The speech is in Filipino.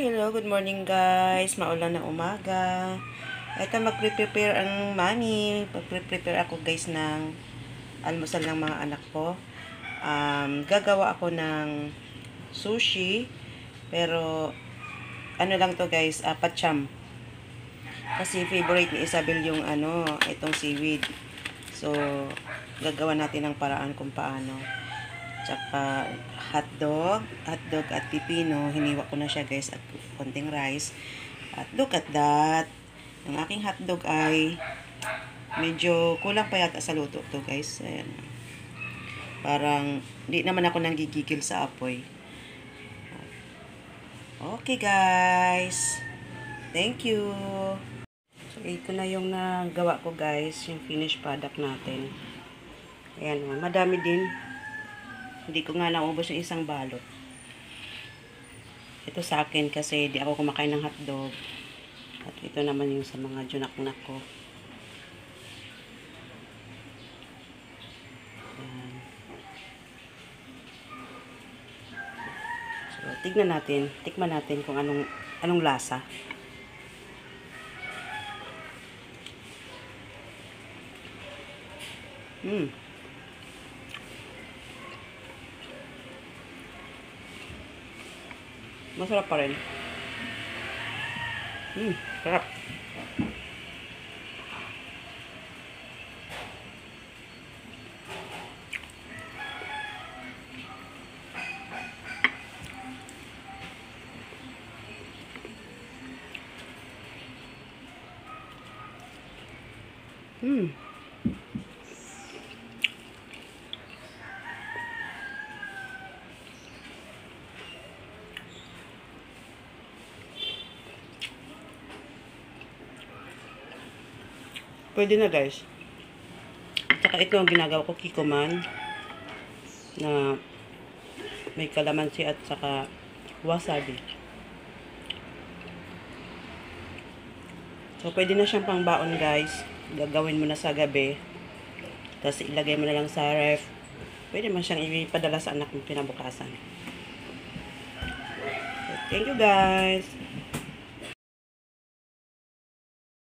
hello. Good morning guys. Maulan na umaga. Ito magpre-prepare ang mami. Magpre-prepare ako guys ng almusal ng mga anak ko. Um, gagawa ako ng sushi. Pero ano lang to guys, uh, pacham. Kasi favorite ni Isabel yung ano, itong seaweed. So, gagawa natin ng paraan kung paano. Tsaka hotdog, hotdog at pipino. Hiniwa ko na siya guys at konting rice. At look at that. Ang aking hotdog ay medyo kulang pa yata sa luto to guys. Ayan. Parang hindi naman ako nang gigigil sa apoy. Okay guys. Thank you. So ito na yung nagawa ko guys. Yung finished product natin. Ayan, madami din. Hindi ko nga naubos yung isang balot. Ito sa akin kasi di ako kumakain ng hotdog. At ito naman yung sa mga junak-nak ko. Ayan. So, tignan natin. Tikman natin kung anong anong lasa. Hmm. Masarap pa rin. Hmm, sarap. Hmm. Pwede na guys. At saka ito ang ginagawa ko, kikoman. Na may kalamansi at saka wasabi. So, pwede na siyang pangbaon guys. Gagawin mo na sa gabi. Tapos ilagay mo na lang sa ref. Pwede mo siyang ipadala sa anak mo pinabukasan. So, thank you guys.